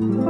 Mm-hmm.